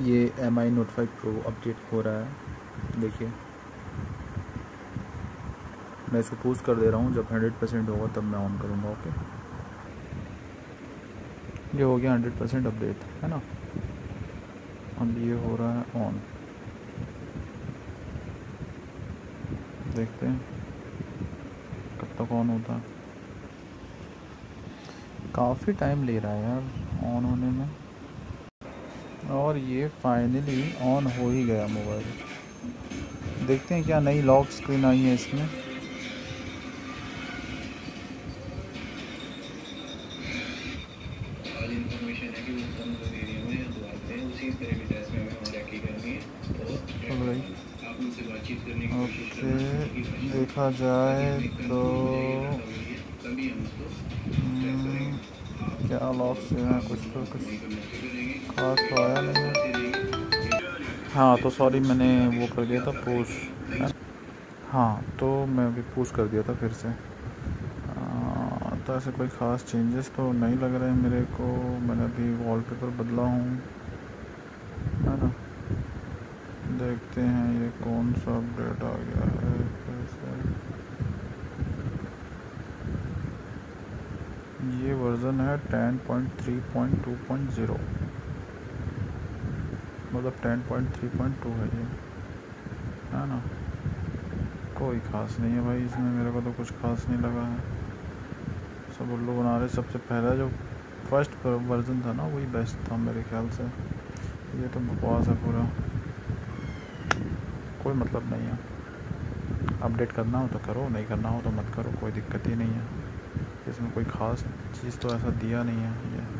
ये M I note five pro update हो रहा है। देखिए। मैं इसको पोस्ट कर दे रहा हूँ, जब हंड्रेड परसेंट होगा तब मैं ऑन करूँगा ओके ये हो गया हंड्रेड परसेंट अपडेट है ना? अब ये हो रहा है ऑन देखते हैं। कब तक ऑन होता है। काफ़ी टाइम ले रहा है यार ऑन होने में। और ये फाइनली ऑन हो ही गया मोबाइल देखते हैं क्या नई लॉक स्क्रीन आई है इसमें. ओके देखा जाए तो क्या लॉक से है? कुछ तो कुछ खास तो आया नहीं है। हाँ तो सॉरी मैंने वो कर दिया था पोस्ट हाँ तो मैं अभी पोस्ट कर दिया था फिर से। आ, तो ऐसे कोई ख़ास चेंजेस तो नहीं लग रहे हैं मेरे को। मैंने अभी वॉलपेपर बदला हूँ। है ना? देखते हैं ये कौन सा अपडेट आ गया है कैसे? ये वर्ज़न है ten point three point two point zero मतलब ten point three point two है ये। है ना? कोई ख़ास नहीं है भाई, इसमें मेरे को तो कुछ ख़ास नहीं लगा है। सब उल्लू बना रहे सबसे पहला जो फ़र्स्ट वर्ज़न था ना, वही बेस्ट था मेरे ख्याल से। ये तो बकवास है पूरा। कोई मतलब नहीं है। अपडेट करना हो तो करो, नहीं करना हो तो मत करो, कोई दिक्कत ही नहीं है। इसमें कोई ख़ास चीज़ तो ऐसा दिया नहीं है